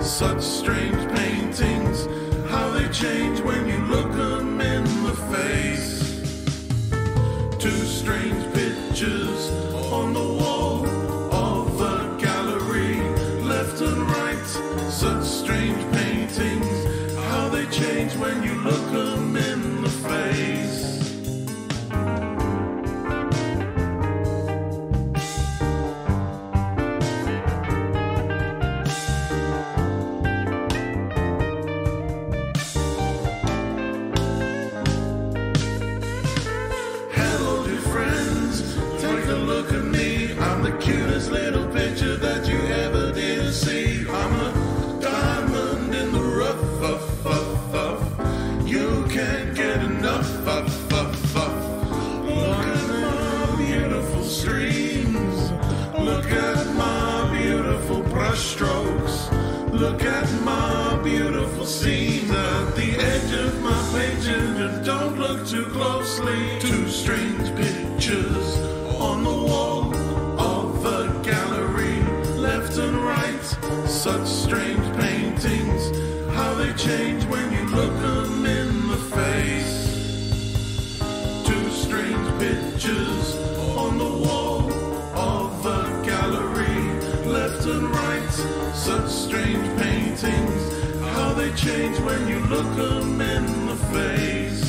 Such strange paintings, how they change when you look them in the face. Two strange pictures on the wall of a gallery, left and right. Such strange paintings, how they change when you look them Look at my beautiful streams. Look at my beautiful brushstrokes. Look at my beautiful scene at the edge of my pages. And don't look too closely. Two strange pictures on the wall of a gallery, left and right. Such strange paintings, how they change pictures on the wall of a gallery, left and right. Such strange paintings, how they change when you look them in the face.